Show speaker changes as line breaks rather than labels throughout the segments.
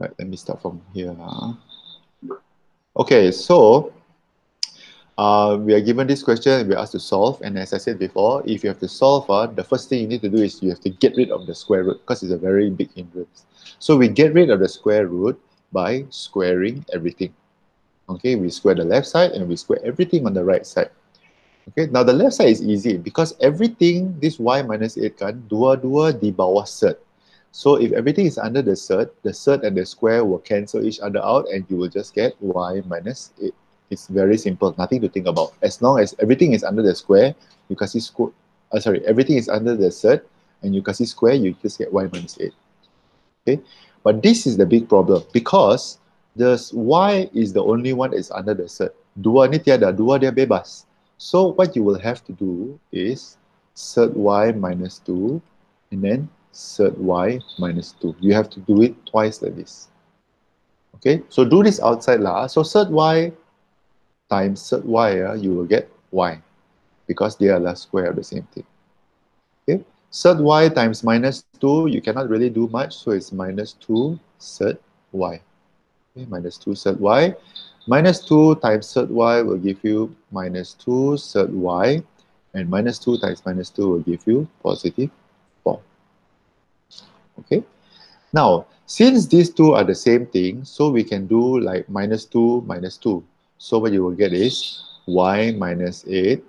Right, let me start from here. Okay, so uh, we are given this question, we are asked to solve, and as I said before, if you have to solve, uh, the first thing you need to do is you have to get rid of the square root because it's a very big hindrance. So we get rid of the square root by squaring everything. Okay, we square the left side and we square everything on the right side. Okay, now the left side is easy because everything, this y minus 8 kan, dua-dua di bawah surd. So if everything is under the surd, the surd and the square will cancel each other out and you will just get y minus 8. It's very simple, nothing to think about. As long as everything is under the square, you can see square, uh, sorry, everything is under the surd and you can see square, you just get y minus 8. Okay, but this is the big problem because the y is the only one that is under the surd. Dua ni tiada, dua dia bebas. So what you will have to do is surd y minus 2 and then surd y minus 2. You have to do it twice like this. Okay, so do this outside lah. So surd y times surd y, uh, you will get y because they are the square of the same thing. Okay, surd y times minus 2, you cannot really do much, so it's minus 2 surd y. Okay, minus 2 surd y. Minus 2 times surd y will give you minus 2 surd y, and minus 2 times minus 2 will give you positive 4. Okay. Now, since these two are the same thing, so we can do like minus 2 minus 2. So what you will get is y minus 8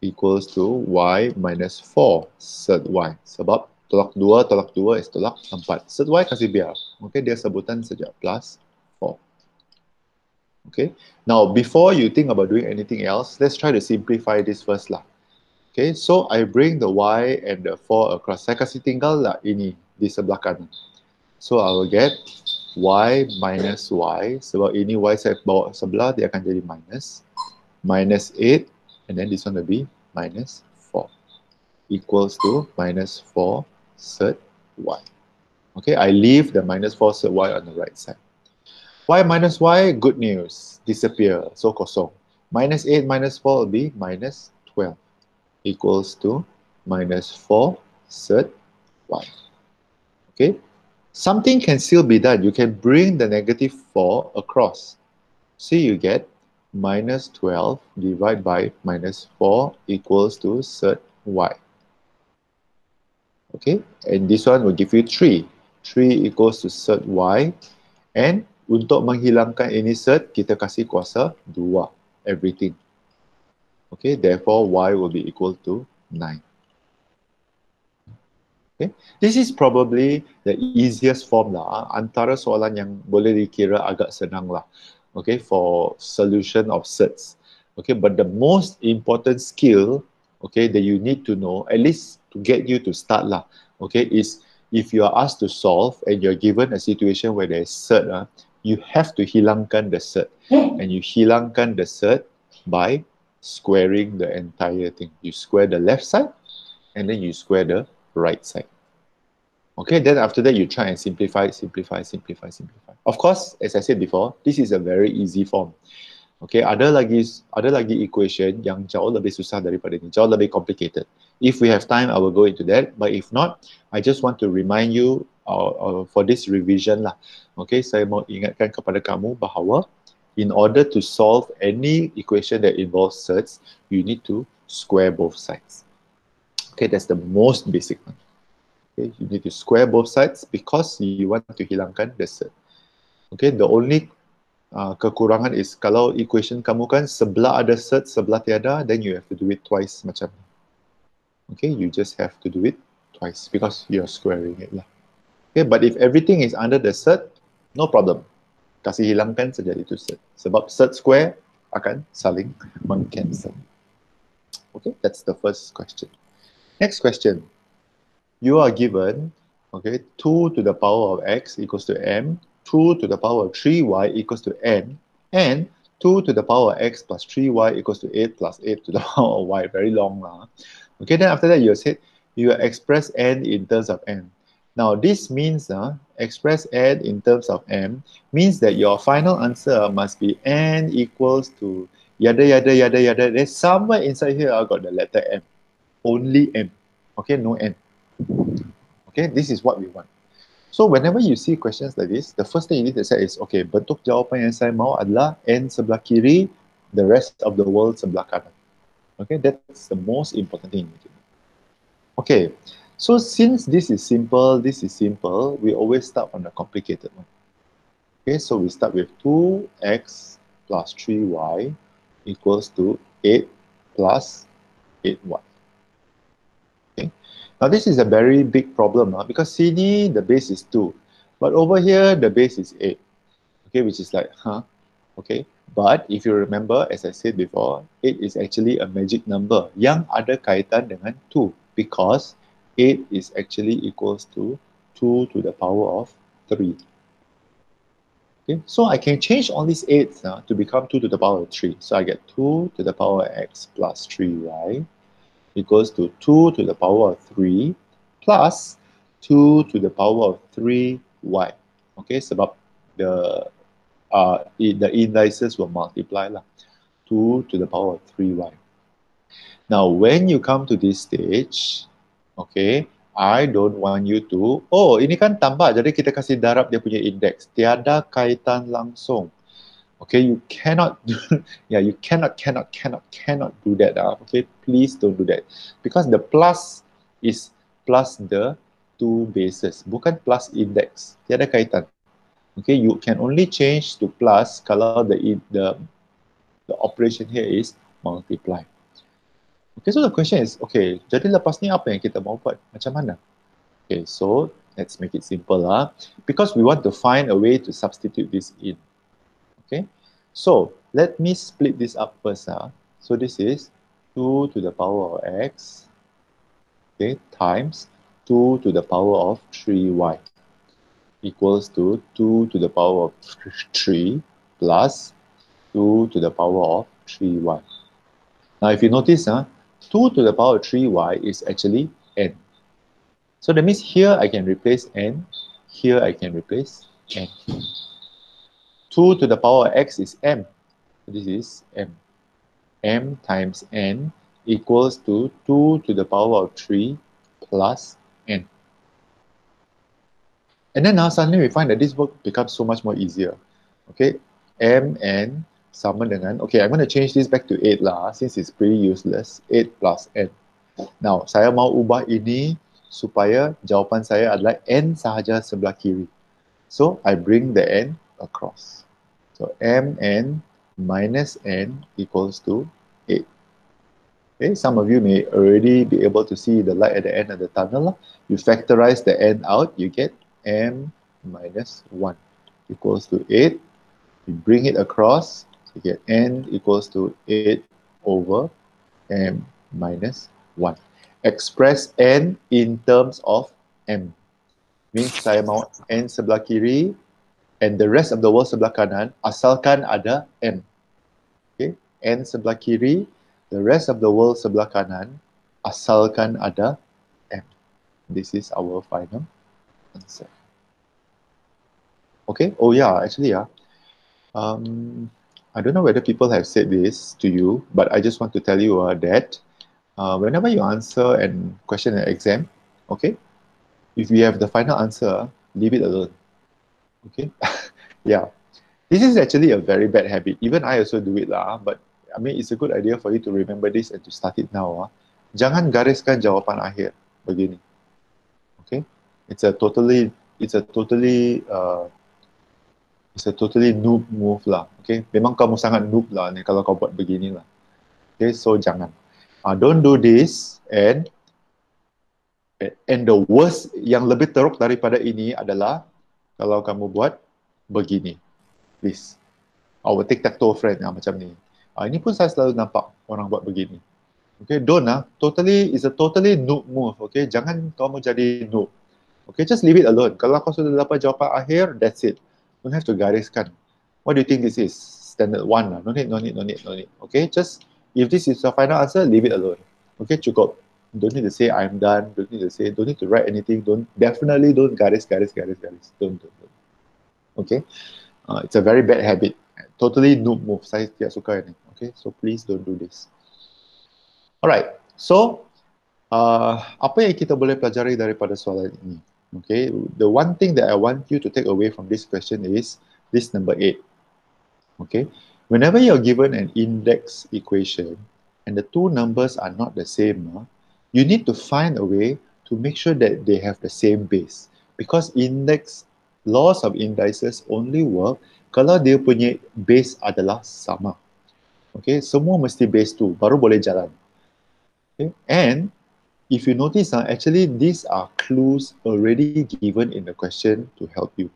equals to y minus 4 surd y. Sebab tolak 2, tolak 2 is tolak 4. Surd y kasih biar. Okay, dia sebutan saja 4. Okay. Now, before you think about doing anything else, let's try to simplify this first lah. Okay, so I bring the y and the 4 across. Saya kasih tinggal lah ini di sebelah kanan. So I will get y minus y. Sebab ini y saya bawa sebelah, dia akan jadi minus. Minus 8, and then this one will be minus 4. Equals to minus 4 surd y. Okay, I leave the minus 4 surd y on the right side y minus y, good news, disappear, so kosong. Minus 8 minus 4 will be minus 12 equals to minus 4 surd y. Okay, something can still be done. You can bring the negative 4 across. So you get minus 12 divided by minus 4 equals to surd y. Okay, and this one will give you 3. 3 equals to surd y and untuk menghilangkan ini surd, kita kasih kuasa 2, everything. Okay, therefore y will be equal to 9. Okay, this is probably the easiest form lah, antara soalan yang boleh dikira agak senang lah. Okay, for solution of surds. Okay, but the most important skill, okay, that you need to know, at least to get you to start lah, okay, is if you are asked to solve and you're given a situation where there is surd, uh, you have to hilangkan the surd. And you hilangkan the surd by squaring the entire thing. You square the left side and then you square the right side. Okay, then after that you try and simplify, simplify, simplify, simplify. Of course, as I said before, this is a very easy form. Okay, ada lagi ada lagi equation yang jauh lebih susah daripada ini, jauh lebih complicated. If we have time, I will go into that. But if not, I just want to remind you uh, uh, for this revision lah. Okay, saya mau ingatkan kepada kamu bahawa in order to solve any equation that involves surds, you need to square both sides. Okay, that's the most basic one. Okay, you need to square both sides because you want to hilangkan the set. Okay, the only uh, kekurangan is kalau equation kamu kan sebelah ada set, sebelah tiada, then you have to do it twice macam Okay, you just have to do it twice because you're squaring it lah. Okay, but if everything is under the set, no problem. Kasih hilangkan saja itu set. Sebab set square akan saling mengcancel. Okay, that's the first question. Next question. You are given, okay, 2 to the power of x equals to m, 2 to the power of 3y equals to n, and 2 to the power of x plus 3y equals to 8 plus 8 to the power of y. Very long. Lah. Okay, then after that you said you express n in terms of m. Now this means uh, express n in terms of m means that your final answer must be n equals to yada yada yada yada. There's somewhere inside here I got the letter m. Only m. Okay, no n. Okay, this is what we want. So whenever you see questions like this, the first thing you need to say is, okay, bentuk jawapan yang saya mau adalah N sebelah kiri, the rest of the world sebelah kanan. Okay, that's the most important thing. Okay, so since this is simple, this is simple, we always start on the complicated one. Okay, so we start with 2x plus 3y equals to 8 plus 8y. Now this is a very big problem huh? because CD, the base is 2, but over here the base is 8. Okay, which is like, huh? Okay, But if you remember, as I said before, it is actually a magic number yang ada kaitan dengan 2 because 8 is actually equals to 2 to the power of 3. Okay, so I can change all these 8s uh, to become 2 to the power of 3. So I get 2 to the power of x plus 3y equals to 2 to the power of 3 plus 2 to the power of 3y. Okay, sebab the uh, the indices will multiply lah. 2 to the power of 3y. Now, when you come to this stage, okay, I don't want you to, oh ini kan tambah, jadi kita kasih darab dia punya index. Tiada kaitan langsung. Okay, you cannot do, yeah, you cannot, cannot, cannot, cannot do that. Uh, okay, please don't do that. Because the plus is plus the two bases, bukan plus index. Tiada kaitan. okay you can only change to plus kalau the the the operation here is multiply okay so the question is okay jadi lepas ni apa yang kita mau buat macam mana okay so let's make it simple lah because we want to find a way to substitute this in okay so let me split this up first ah so this is 2 to the power of x okay times 2 to the power of 3y equals to 2 to the power of 3 plus 2 to the power of 3y. Now, if you notice, uh, 2 to the power of 3y is actually n. So that means here I can replace n, here I can replace n. 2 to the power x is m. This is m. m times n equals to 2 to the power of 3 plus n. And then now suddenly we find that this work becomes so much more easier. Okay, m n sama dengan, okay, I'm going to change this back to 8 lah since it's pretty useless. 8 plus n. Now, saya mau ubah ini supaya jawapan saya adalah n sahaja sebelah kiri. So, I bring the n across. So, m n minus n equals to 8. Okay, some of you may already be able to see the light at the end of the tunnel. You factorize the n out, you get m minus 1 equals to 8. You bring it across, you get n equals to 8 over m minus 1. Express n in terms of m. Means saya mau n sebelah kiri and the rest of the world sebelah kanan asalkan ada m. Okay, n sebelah kiri, the rest of the world sebelah kanan asalkan ada m. This is our final answer. Okay. Oh yeah, actually yeah. Um, I don't know whether people have said this to you, but I just want to tell you uh, that uh, whenever you answer and question an exam, okay, if you have the final answer, leave it alone. Okay. yeah. This is actually a very bad habit. Even I also do it lah. But I mean, it's a good idea for you to remember this and to start it now. Ah. Jangan gariskan jawapan akhir begini. Okay. It's a totally, it's a totally uh, it's a totally noob move lah. Okay, memang kamu sangat noob lah ni kalau kau buat begini lah. Okay, so jangan. Uh, don't do this and and the worst yang lebih teruk daripada ini adalah kalau kamu buat begini. Please. Our tic-tac-toe friend yang macam ni. Uh, ini pun saya selalu nampak orang buat begini. Okay, don't lah. Totally, is a totally noob move. Okay, jangan kamu jadi noob. Okay, just leave it alone. Kalau kau sudah dapat jawapan akhir, that's it don't have to gariskan. What do you think this is? Standard one lah. No need, no need, no need, no need. Okay, just if this is your final answer, leave it alone. Okay, cukup. Don't need to say I'm done. Don't need to say, don't need to write anything. Don't definitely don't garis, garis, garis, garis. Don't, don't, don't. Okay, uh, it's a very bad habit. Totally noob move. Saya tidak suka ini. Okay, so please don't do this. Alright, so uh, apa yang kita boleh pelajari daripada soalan ini? Okay, the one thing that I want you to take away from this question is this number 8. Okay, whenever you're given an index equation and the two numbers are not the same, you need to find a way to make sure that they have the same base. Because index, laws of indices only work kalau dia punya base adalah sama. Okay, semua mesti base tu, baru boleh jalan. Okay, and if you notice, uh, actually these are clues already given in the question to help you.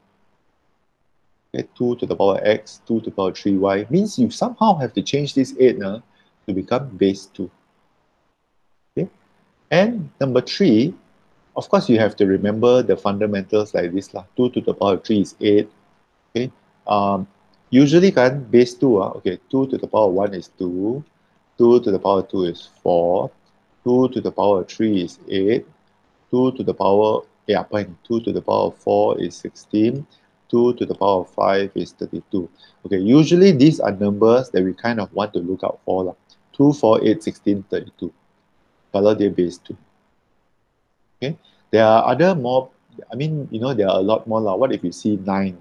Okay, 2 to the power x, 2 to the power 3y means you somehow have to change this 8 uh, to become base 2. And number 3, of course you have to remember the fundamentals like this. Lah. 2 to the power of 3 is 8. Okay, um, usually kan base 2, uh, okay, 2 to the power of 1 is 2, 2 to the power 2 is 4, 2 to the power 3 is 8, 2 to the power, yeah, point, 2 to the power 4 is 16, 2 to the power of 5 is 32. Okay, usually these are numbers that we kind of want to look out for. Lah. 2, 4, 8, 16, 32. Kalau dia base 2. Okay, there are other more, I mean, you know, there are a lot more. Lah. What if you see 9?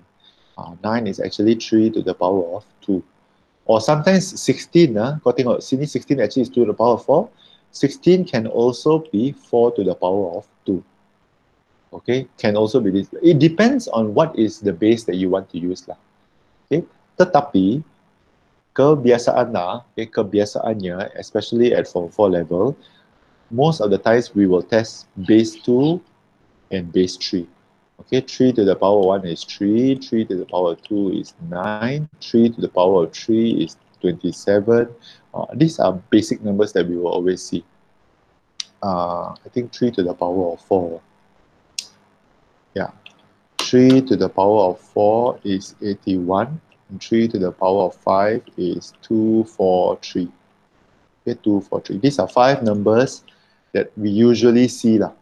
Uh, 9 is actually 3 to the power of 2. Or sometimes 16, uh, kau tengok, 16 actually is 2 to the power of 4. 16 can also be 4 to the power of 2. Okay, can also be this. It depends on what is the base that you want to use lah. Okay, tetapi kebiasaan lah, okay, kebiasaannya, especially at form 4 level, most of the times we will test base 2 and base 3. Okay, 3 to the power 1 is 3, 3 to the power 2 is 9, 3 to the power of 3 is 27, uh, these are basic numbers that we will always see. Uh, I think 3 to the power of 4. Yeah. 3 to the power of 4 is 81. And 3 to the power of 5 is 243. Okay, 243. These are five numbers that we usually see. Lah.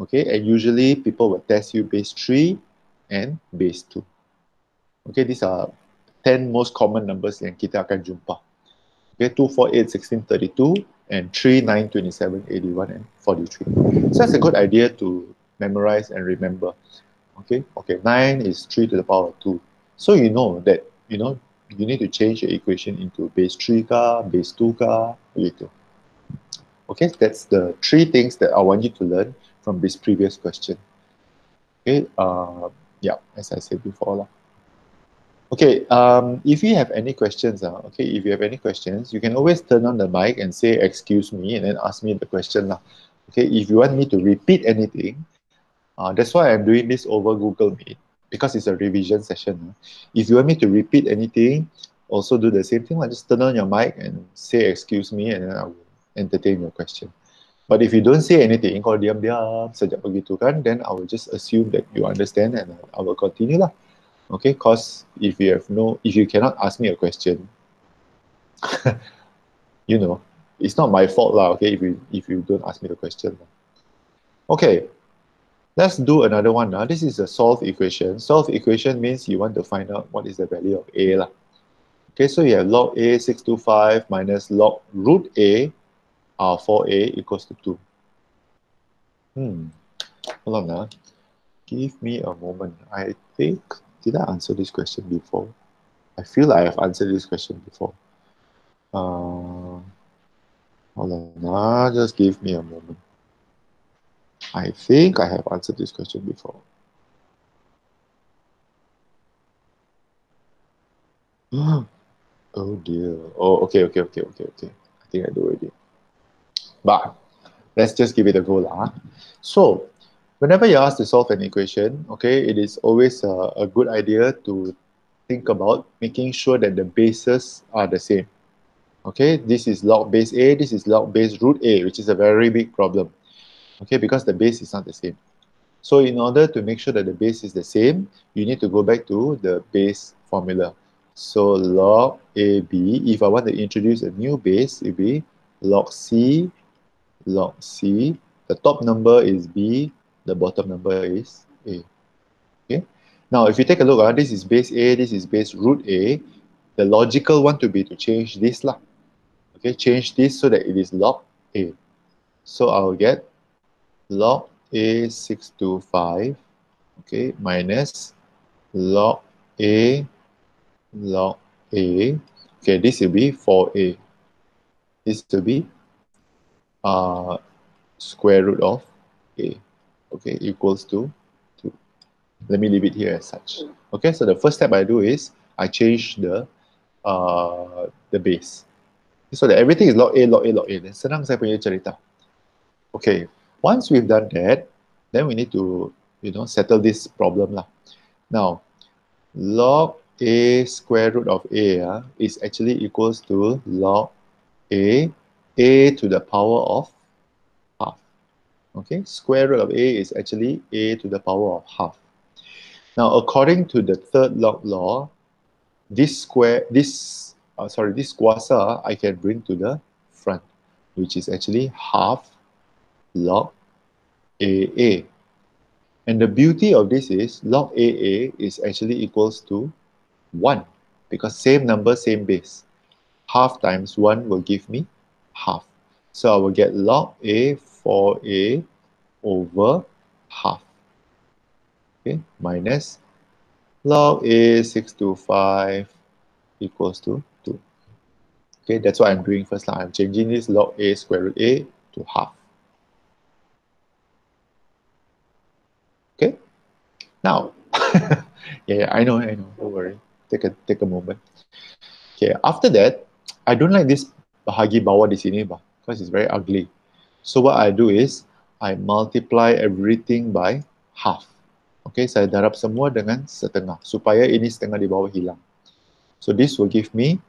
Okay, and usually people will test you base 3 and base 2. Okay, these are 10 most common numbers yang kita akan jumpa. Okay, 2, 4, 8, 16, 32, and 3, 9, 27, 81, and 43. So that's a good idea to memorize and remember. Okay, okay, 9 is 3 to the power of 2. So you know that, you know, you need to change your equation into base 3 ka, base 2 ka, begitu. Okay, that's the three things that I want you to learn from this previous question. Okay, uh, yeah, as I said before. Lah. Okay, um, if you have any questions, uh, okay, if you have any questions, you can always turn on the mic and say, excuse me, and then ask me the question. Uh. Okay, if you want me to repeat anything, uh, that's why I'm doing this over Google Meet, because it's a revision session. If you want me to repeat anything, also do the same thing, like just turn on your mic and say, excuse me, and then I will entertain your question. But if you don't say anything, kalau diam-diam sejak begitu kan, then I will just assume that you understand and I will continue lah. Okay, because if you have no, if you cannot ask me a question, you know, it's not my fault lah. Okay, if you if you don't ask me the question. Okay, let's do another one. Now, this is a solve equation. Solve equation means you want to find out what is the value of a lah. Okay, so you have log a 625 minus log root a uh, 4a equals to 2. Hmm, hold on now. Give me a moment. I think did I answer this question before? I feel like I have answered this question before. Uh, hold on, uh, just give me a moment. I think I have answered this question before. oh dear. Oh, okay, okay, okay, okay, okay. I think I do already. But let's just give it a go. Lah. So whenever you're asked to solve an equation, okay, it is always a, a good idea to think about making sure that the bases are the same. Okay, this is log base A, this is log base root A, which is a very big problem. Okay, because the base is not the same. So in order to make sure that the base is the same, you need to go back to the base formula. So log AB, if I want to introduce a new base, it will be log C, log C. The top number is B, the bottom number is A. Okay. Now, if you take a look, uh, this is base A, this is base root A. The logical one to be to change this lah. Okay, change this so that it is log A. So I'll get log A625 okay, minus log A log A. Okay, this will be 4A. This will be uh, square root of A. Okay, equals to 2. Let me leave it here as such. Okay, so the first step I do is I change the uh, the base. So that everything is log A, log A, log A. Then senang saya punya cerita. Okay, once we've done that, then we need to, you know, settle this problem lah. Now, log a square root of a uh, is actually equals to log a, a to the power of half. Okay, square root of a is actually a to the power of half. Now, according to the third log law, this square, this, uh, sorry, this kuasa I can bring to the front, which is actually half log AA. And the beauty of this is log AA is actually equals to 1 because same number, same base. Half times 1 will give me half. So I will get log A 4A over half. Okay, minus log A 625 equals to 2. Okay, that's what I'm doing first. I'm changing this log A square root A to half. Okay, now, yeah, yeah, I know, I know, don't worry take a take a moment. Okay, after that, I don't like this bahagi bawah di sini bah, because it's very ugly. So what I do is I multiply everything by half. Okay, saya darab semua dengan setengah supaya ini setengah di bawah hilang. So this will give me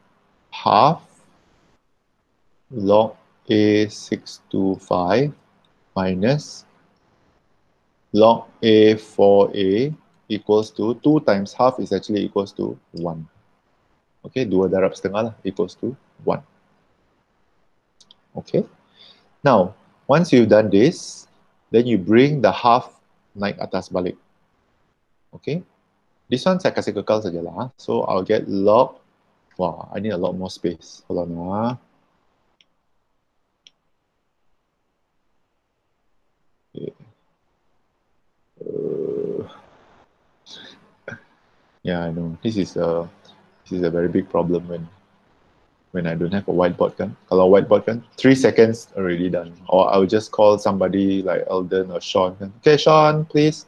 half log A625 minus log A4A equals to 2 times half is actually equals to 1. Okay, 2 darab setengah lah equals to 1. Okay. Now, once you've done this, then you bring the half naik atas balik. Okay. This one saya kasih kekal sajalah. So, I'll get log. Wow, I need a lot more space. Hold on. Ah. Okay. Uh, yeah, I know. This is a this is a very big problem when when I don't have a whiteboard kan. Kalau whiteboard kan, three seconds already done. Or I will just call somebody like Elden or Sean. Kan. Okay, Sean, please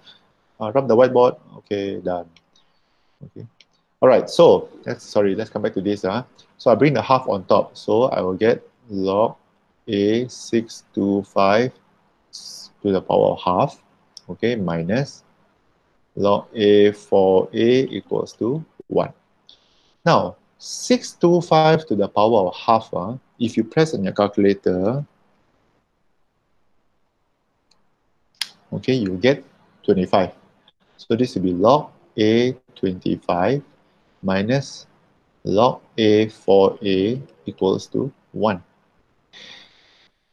uh, rub the whiteboard. Okay, done. Okay. All right. So let's sorry. Let's come back to this. Uh. So I bring the half on top. So I will get log A625 to the power of half. Okay, minus log A4A equals to 1. Now, 625 to the power of half, uh, if you press on your calculator, okay, you get 25. So this will be log A 25 minus log A 4A equals to 1.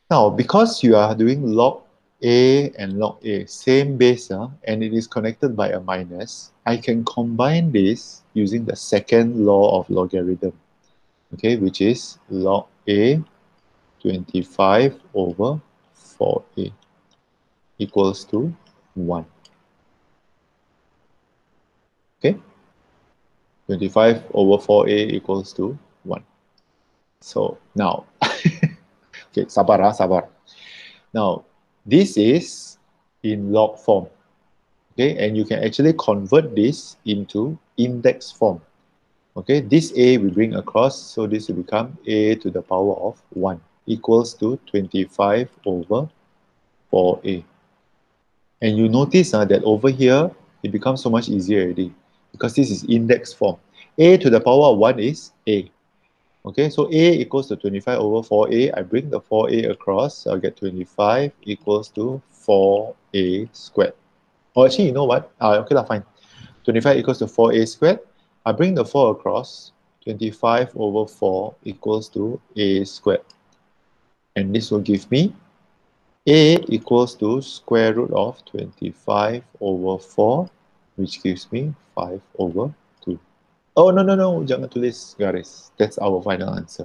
Now, because you are doing log a and log A, same base, uh, and it is connected by a minus, I can combine this using the second law of logarithm, okay, which is log A 25 over 4A equals to 1. Okay, 25 over 4A equals to 1. So now, okay, sabar, ah, sabar. Now, this is in log form. Okay, and you can actually convert this into index form. Okay, this a we bring across, so this will become a to the power of 1 equals to 25 over 4a. And you notice uh, that over here, it becomes so much easier already because this is index form. a to the power of 1 is a. Okay, so A equals to 25 over 4A. I bring the 4A across, I'll get 25 equals to 4A squared. Oh, actually, you know what? Uh, okay, lah, fine. 25 equals to 4A squared. I bring the 4 across, 25 over 4 equals to A squared. And this will give me A equals to square root of 25 over 4, which gives me 5 over Oh, no, no, no. Jangan tulis garis. That's our final answer.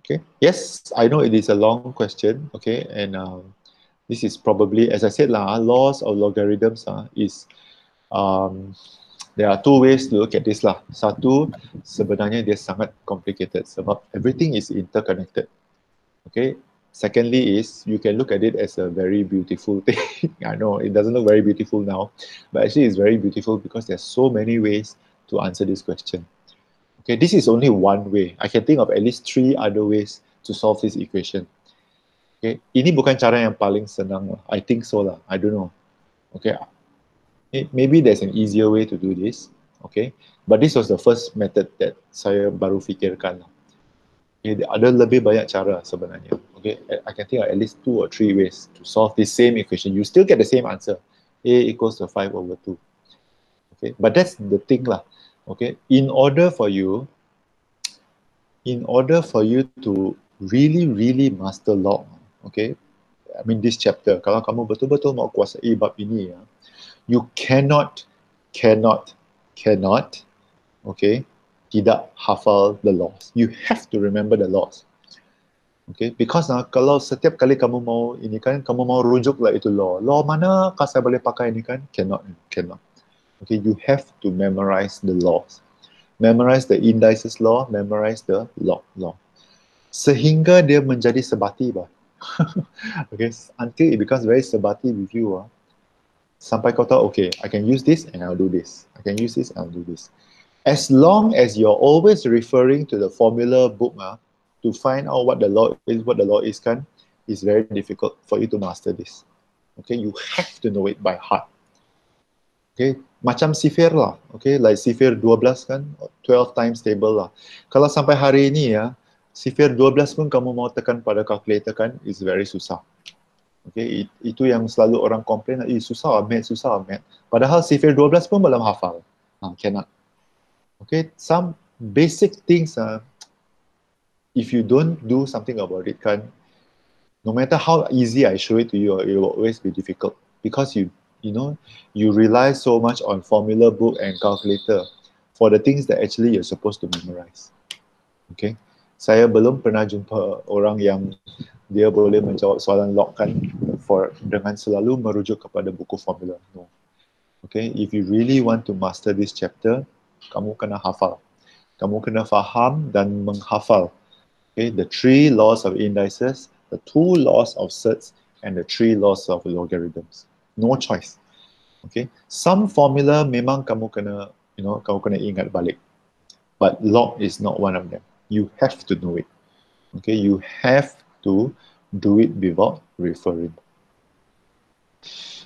Okay. Yes, I know it is a long question. Okay. And um, this is probably, as I said, lah, laws of logarithms uh, is, um, there are two ways to look at this lah. Satu, sebenarnya dia sangat complicated sebab everything is interconnected. Okay. Secondly is you can look at it as a very beautiful thing. I know it doesn't look very beautiful now, but actually it's very beautiful because there's so many ways to answer this question. Okay, this is only one way. I can think of at least three other ways to solve this equation. Okay, ini bukan cara yang paling senang lah. I think so lah. I don't know. Okay, maybe there's an easier way to do this. Okay, but this was the first method that saya baru fikirkan. Okay, ada lebih banyak cara sebenarnya. Okay, I can think of at least two or three ways to solve this same equation. You still get the same answer. A equals to 5 over 2. Okay, but that's the thing lah. Okay, in order for you, in order for you to really, really master log, okay I mean this chapter kalau kamu betul-betul mau kuasai bab ini ya you cannot cannot cannot okay tidak hafal the laws you have to remember the laws okay? Because uh, kalau setiap kali kamu mau ini kan kamu mau rujuk lah itu law. Law mana kah saya boleh pakai ini kan? Cannot cannot. Okay you have to memorize the laws. Memorize the indices law memorize the log law. Sehingga dia menjadi sebati bah. Okay, until it becomes very sabati with you, uh, sampai kau tahu, okay, I can use this and I'll do this. I can use this and I'll do this. As long as you're always referring to the formula book uh, to find out what the law is, what the law is kan, it's very difficult for you to master this. Okay, you have to know it by heart. Okay, macam sifir lah. Okay, like sifir 12 kan, 12 times table lah. Kalau sampai hari ini ya, sifir 12 pun kamu mau tekan pada calculator kan is very susah. Okay, itu yang selalu orang komplain, eh susah amat, susah amat. Padahal sifir 12 pun belum hafal. Ha, cannot. Okay, some basic things uh, if you don't do something about it kan, no matter how easy I show it to you, it will always be difficult because you you know you rely so much on formula book and calculator for the things that actually you're supposed to memorize. Okay saya belum pernah jumpa orang yang dia boleh menjawab soalan log kan for dengan selalu merujuk kepada buku formula. No. Okay, if you really want to master this chapter, kamu kena hafal. Kamu kena faham dan menghafal. Okay, the three laws of indices, the two laws of surds, and the three laws of logarithms. No choice. Okay, some formula memang kamu kena, you know, kamu kena ingat balik. But log is not one of them you have to know it. Okay, you have to do it without referring.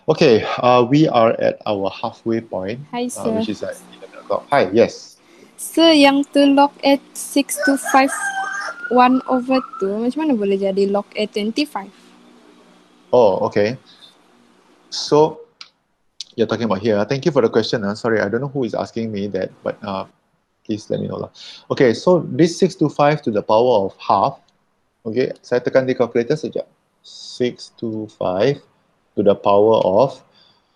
Okay, uh, we are at our halfway point,
Hi,
uh, which is at 11 o'clock. Hi, yes.
So, yang tu log at 6 to 5, 1 over 2, macam mana boleh jadi log at 25?
Oh, okay. So, you're talking about here. Thank you for the question. Uh. Sorry, I don't know who is asking me that, but uh, please let me know lah. Okay, so this 625 to the power of half, okay, saya tekan di calculator saja. 625 to the power of,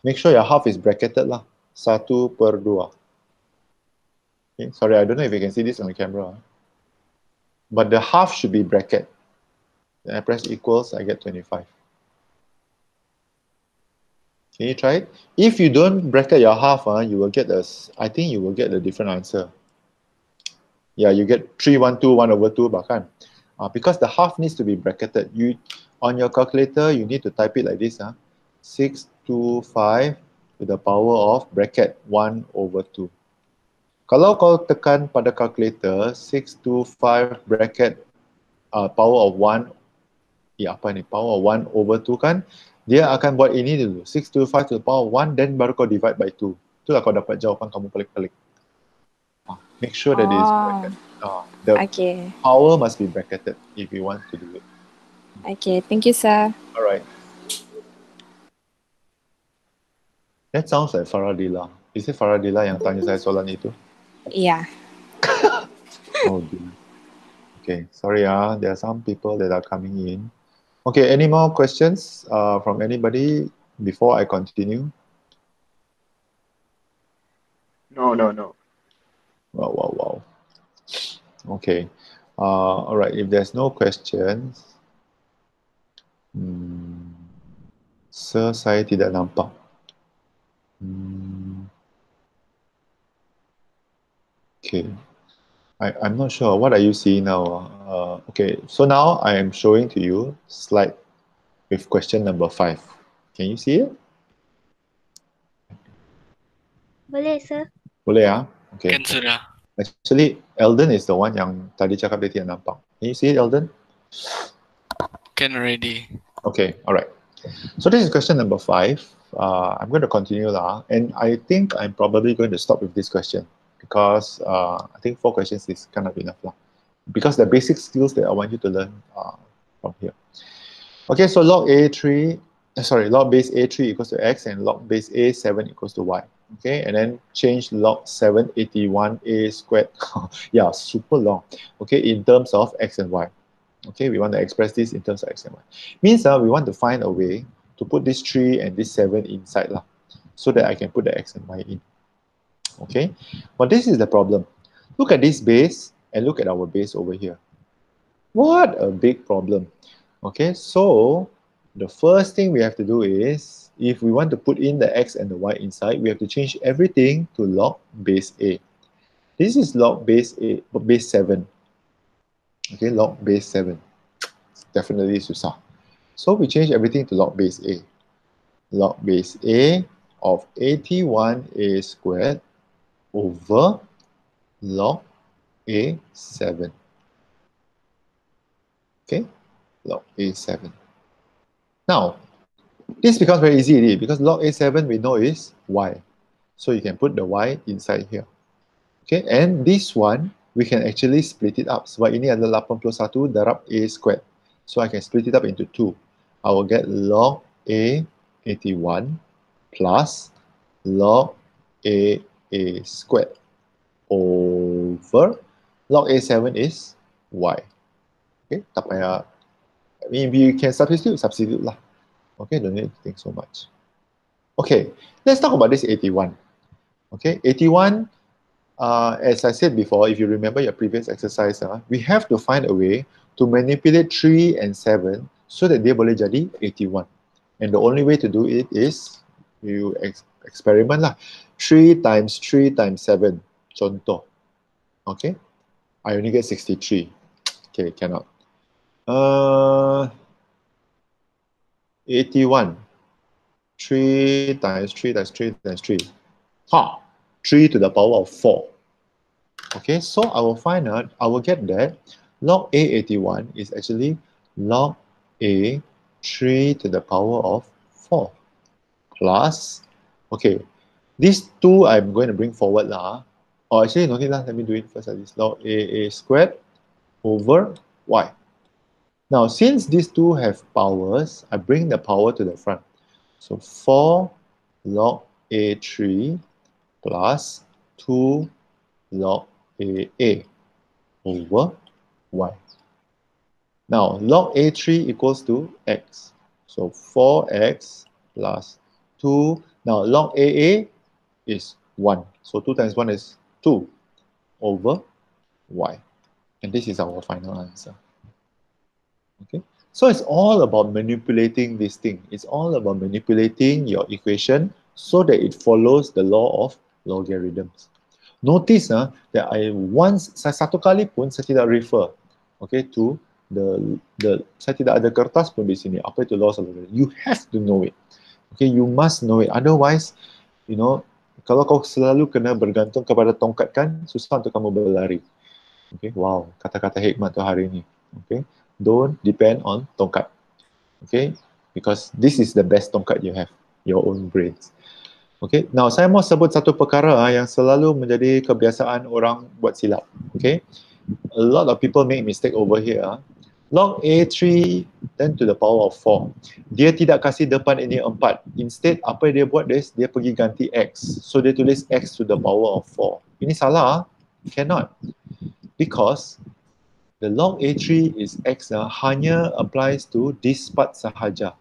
make sure your half is bracketed lah. 1 per 2. Okay, sorry, I don't know if you can see this on the camera. But the half should be bracket. Then I press equals, I get 25. Can you try it? If you don't bracket your half, uh, you will get the, I think you will get a different answer yeah, you get 3, 1, 2, 1 over 2 bahkan. Uh, because the half needs to be bracketed. You On your calculator, you need to type it like this. Huh? 6, 2, 5 to the power of bracket 1 over 2. Kalau kau tekan pada calculator, 6, 2, 5 bracket uh, power of 1, ya apa ni, power of 1 over 2 kan, dia akan buat ini dulu. 6, 2, 5 to the power of 1, then baru kau divide by 2. Itulah kau dapat jawapan kamu pelik-pelik. make sure that oh. it is ah. bracketed. Uh, the
okay.
power must be bracketed if you want to do it.
Okay, thank you, sir.
All right. That sounds like Faradila. Is it Faradila yang tanya saya soalan itu?
Yeah.
oh dear. Okay, sorry ah. There are some people that are coming in. Okay, any more questions uh, from anybody before I continue?
No, no, no.
Wow, wow, wow. Okay. Uh, all right. If there's no questions, hmm, Sir, saya tidak nampak. Hmm. Okay. I, I'm not sure. What are you seeing now? Uh, okay, so now I am showing to you slide with question number five. Can you see it?
Boleh, sir.
Boleh ah? Okay.
Kan sudah.
Actually, Eldon is the one yang tadi cakap dia tidak nampak. Can you see it, Eldon?
Can already.
Okay, all right. So this is question number five. Uh, I'm going to continue lah, and I think I'm probably going to stop with this question because uh, I think four questions is kind of enough lah. Because the basic skills that I want you to learn uh, from here. Okay, so log A3, uh, sorry, log base A3 equals to X and log base A7 equals to Y. Okay, and then change log 781 A squared. yeah, super long. Okay, in terms of X and Y. Okay, we want to express this in terms of X and Y. Means uh, we want to find a way to put this 3 and this 7 inside lah, so that I can put the X and Y in. Okay, but this is the problem. Look at this base and look at our base over here. What a big problem. Okay, so the first thing we have to do is, if we want to put in the x and the y inside, we have to change everything to log base a. This is log base a, base 7. Okay, log base 7. It's definitely susah. So we change everything to log base a. Log base a of 81a squared over log a7. Okay, log a7. Now, this becomes very easy already because log A7 we know is y. So you can put the y inside here. Okay, and this one, we can actually split it up. Sebab ini adalah 81 darab A squared. So I can split it up into 2. I will get log A81 plus log A A squared over log A7 is y. Okay, tak payah I mean, can substitute, substitute lah. Okay, don't need to think so much. Okay, let's talk about this 81. Okay, 81, uh, as I said before, if you remember your previous exercise, uh, we have to find a way to manipulate 3 and 7 so that they boleh jadi 81. And the only way to do it is you ex experiment lah. 3 times 3 times 7, contoh. Okay, I only get 63. Okay, cannot. Uh, 81. 3 times 3 times 3 times 3. Ha! 3 to the power of 4. Okay, so I will find out, I will get that log A81 is actually log A 3 to the power of 4 plus, okay, these two I'm going to bring forward lah. Or actually, no need lah, let me do it first like this. Log A, A squared over Y. Now, since these two have powers, I bring the power to the front. So 4 log A3 plus 2 log AA over Y. Now, log A3 equals to X. So 4X plus 2. Now, log AA is 1. So 2 times 1 is 2 over Y. And this is our final answer. Okay, so it's all about manipulating this thing. It's all about manipulating your equation so that it follows the law of logarithms. Notice uh, that I once saya satu kali pun saya tidak refer okay to the the saya tidak ada kertas pun di sini apa itu law of. You have to know it. Okay, you must know it. Otherwise, you know, kalau kau selalu kena bergantung kepada tongkat kan, susah untuk kamu berlari. Okay, wow, kata-kata hikmat tu hari ini. Okay, don't depend on tongkat. Okay, because this is the best tongkat you have, your own brains. Okay, now saya mau sebut satu perkara ah, yang selalu menjadi kebiasaan orang buat silap. Okay, a lot of people make mistake over here. Log A3 10 to the power of 4. Dia tidak kasih depan ini 4. Instead, apa dia buat dia, dia pergi ganti X. So, dia tulis X to the power of 4. Ini salah. Cannot. Because the log A3 is X uh, hanya applies to this part sahaja.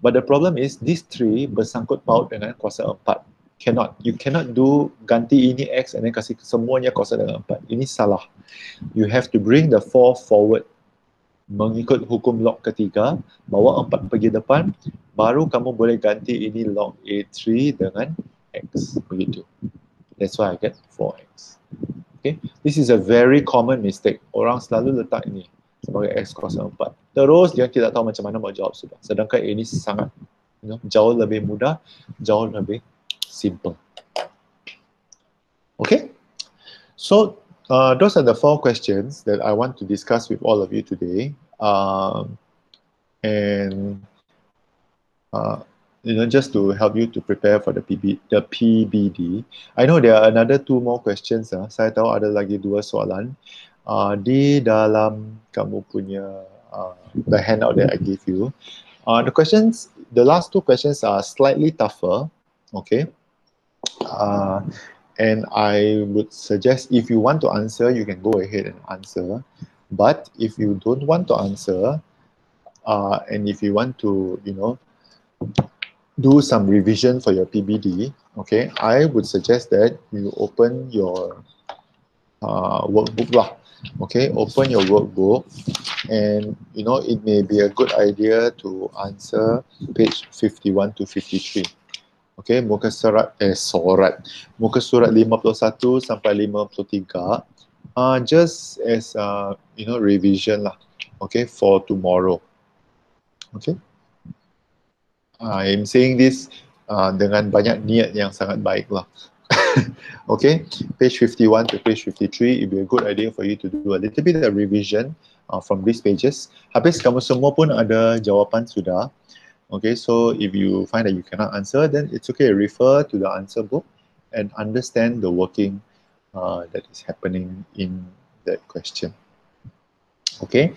But the problem is this 3 bersangkut paut dengan kuasa 4. Cannot. You cannot do ganti ini X and then kasih semuanya kuasa dengan 4. Ini salah. You have to bring the 4 forward. Mengikut hukum log ketiga, bawa 4 pergi depan, baru kamu boleh ganti ini log A3 dengan X. Begitu. That's why I get 4X. Okay. This is a very common mistake. Orang selalu letak ini sebagai X kuasa 4. Terus dia tidak tahu macam mana mau jawab sudah. Sedangkan ini sangat you know, jauh lebih mudah, jauh lebih simple. Okay. So uh, those are the four questions that I want to discuss with all of you today. Um, and uh, you know, just to help you to prepare for the PB, the PBD. I know there are another two more questions. Ah. Saya tahu ada lagi dua soalan. Uh, di dalam kamu punya uh, the handout that I gave you. Uh, the questions, the last two questions are slightly tougher. Okay. Uh, and I would suggest if you want to answer, you can go ahead and answer. But if you don't want to answer, uh, and if you want to, you know, do some revision for your PBD, okay, I would suggest that you open your uh, workbook lah. Okay, open your workbook and you know it may be a good idea to answer page 51 to 53. Okay, muka surat eh surat. Muka surat 51 sampai 53 uh, just as uh, you know revision lah. Okay, for tomorrow. Okay. I'm saying this uh, dengan banyak niat yang sangat baik lah. okay, page 51 to page 53, it be a good idea for you to do a little bit of revision uh, from these pages. Habis kamu semua pun ada jawapan sudah. Okay, so if you find that you cannot answer, then it's okay, refer to the answer book and understand the working uh, that is happening in that question. Okay.